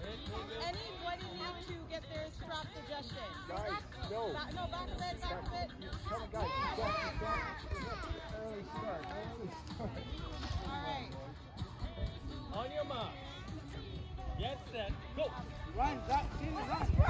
Anybody need to get their strap suggestion? Guys, no. Back, no, back of it, back of it. Come on, guys. Back, back. Early start. Early start. All right. On your mark. Get set. Go. Run, Zach. Run.